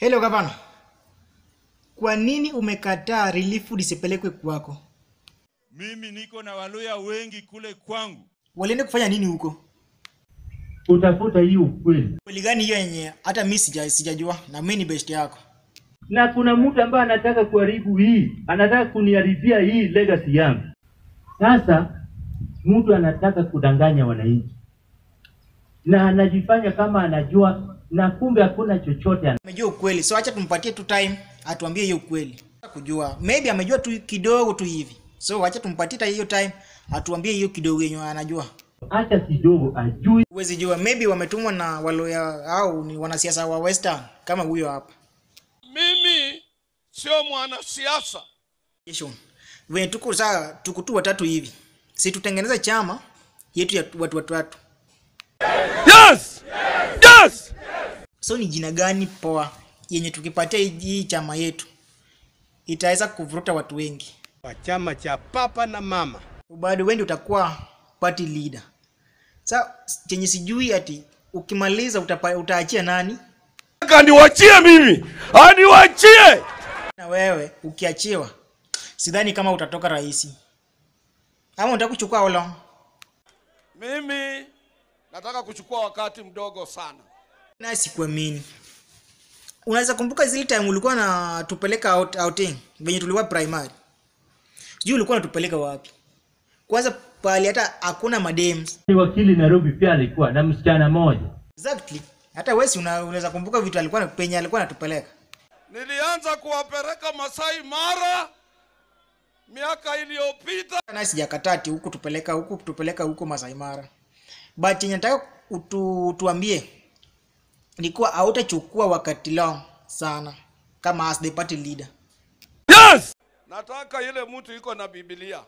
Hello gavana, kwa nini umekataa relief food isipelekwe kwako? Mimi niko na Waluya wengi kule kwangu. Walienda kufanya nini huko? utafuta hiyo ukweli. Kweli gani hiyo yenye hata mimi sija sijajua na mimi ni best yako. Na kuna mtu ambaye anataka kuharibu hii, anataka kuniharibia hii legacy yangu. Sasa mtu anataka kudanganya wananchi na anajifanya kama anajua, na kumbe hakuna chochote ana Amejua ukweli. So acha tumpatie tu time atuambie hiyo ukweli. Kujua. Maybe amejua tu kidogo tu hivi. So acha tumpatie hiyo time atuambie hiyo kidogo yenye anajua. acha kidogo ajui. Huwezi jua. Maybe wametumwa na waloya au ni wanasiasa wa Western kama huyo hapa. Mimi sio mwanasiasa. Venye tuko saa tuko tu watatu hivi. Si tutengeneze chama yetu ya watu watu. Yes! Yes! So ni jina gani poa yenye tukipatia hii- chama yetu itaweza kuvuruta watu wengi? wa chama cha papa na mama. Bado wendi utakuwa party leader. Sa chenye sijui ati ukimaliza utapa, utaachia nani? Aniwachie niwachie mimi. Aniwachie. Na wewe ukiachiwa, sidhani kama utatoka rahisi. Ama unataka kuchukua how long? Mimi nataka kuchukua wakati mdogo sana. Na sikuamini. Unaweza kumbuka zile time ulikuwa na tupeleka out, outing venye tulikuwa primary. Sijui ulikuwa natupeleka wapi? Kwanza pale hata hakuna madems. Ni wakili Nairobi pia alikuwa na msichana moja. Exactly. Hata wewe si una- unaweza kumbuka vitu alikuwa penye alikuwa natupeleka Nilianza kuwapeleka Masai Mara miaka iliyopita. na sijakatati huku tupeleka huku tupeleka huko Masai Mara. But yenye nataka utu, tuambie ni kuwa hautachukua wakati long sana kama as the party leader. Yes! Nataka ile mtu iko na Biblia.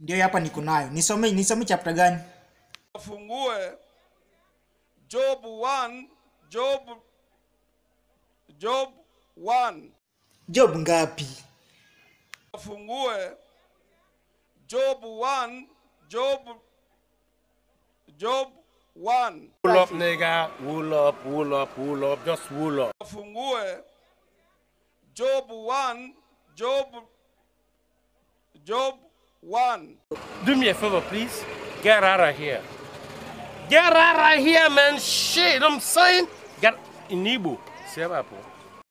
Ndio hapa niko nayo. Nisome nisome chapter gani? Afungue Job 1, Job Job 1. Job ngapi? Afungue Job 1, Job Job 1. Wool up, nigga. Wool up, wool up, wool up. Just wool up. Afungue Job 1, Job Job 1. Do me a favor, please. Get out of here. Get out of here, man. Shit, I'm saying. Get in Igbo. Hapo.